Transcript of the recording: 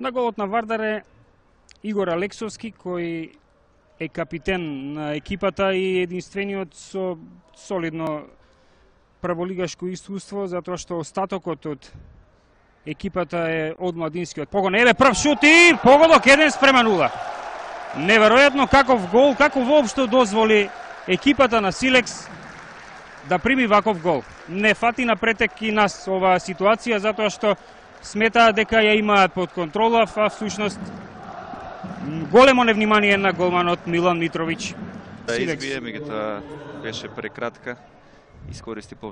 На голот на Вардар е Игор Алексовски, кој е капитен на екипата и единствениот со солидно прволигашко искуство, затоа што остатокот од екипата е од младинскиот погон. Еве прв шут и погодок 1 спрема 0. Неверојатно каков гол, како воопшто дозволи екипата на Силекс да прими ваков гол. Не фати на претек и нас оваа ситуација затоа што сметаа дека ја имаат под контрола, а всушност големо невнимание на голманот Милан Митровиќ. Да избие, меѓутоа беше прекратка, искористи по